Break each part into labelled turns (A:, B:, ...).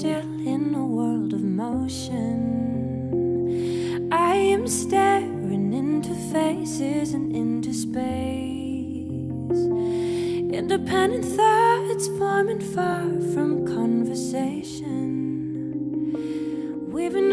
A: still in a world of motion. I am staring into faces and into space. Independent thoughts forming far from conversation. Weaving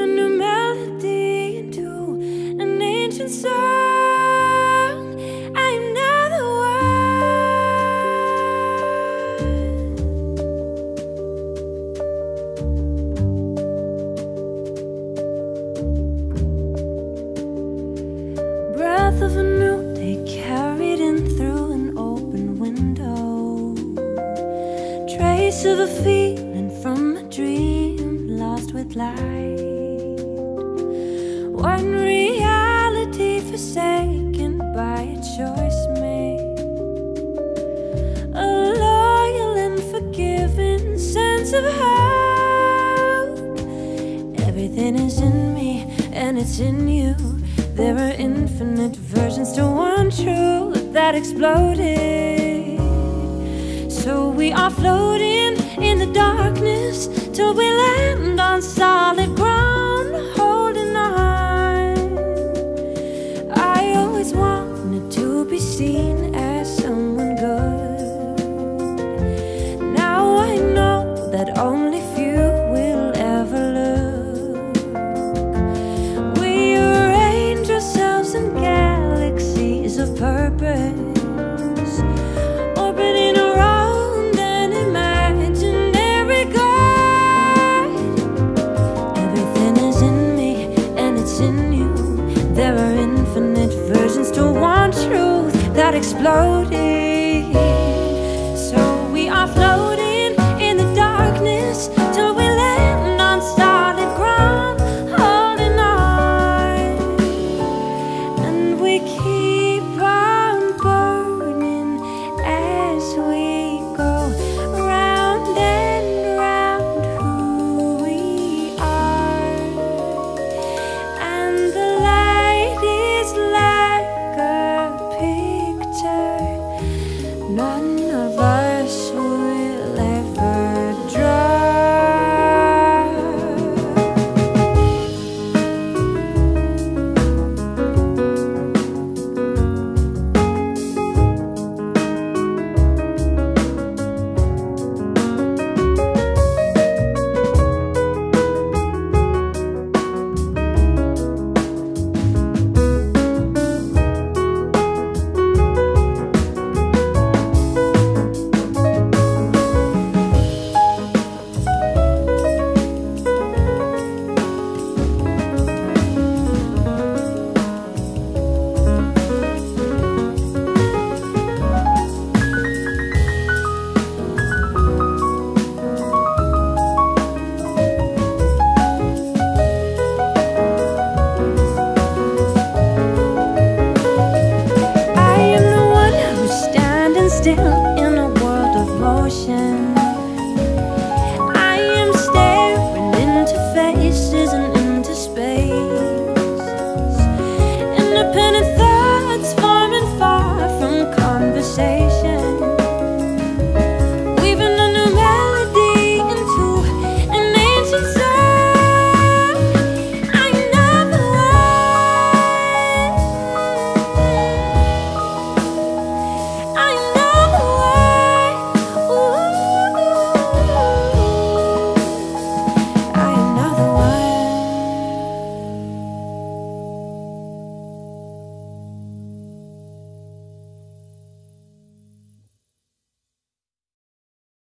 A: breath of a new day carried in through an open window. Trace of a feeling from a dream lost with light. One reality forsaken by a choice made. A loyal and forgiving sense of hope. Everything is in me and it's in you. There are infinite versions to one truth that exploded. So we are floating in the darkness till we land on solid ground, infinite versions to one truth that exploded. So we are floating. one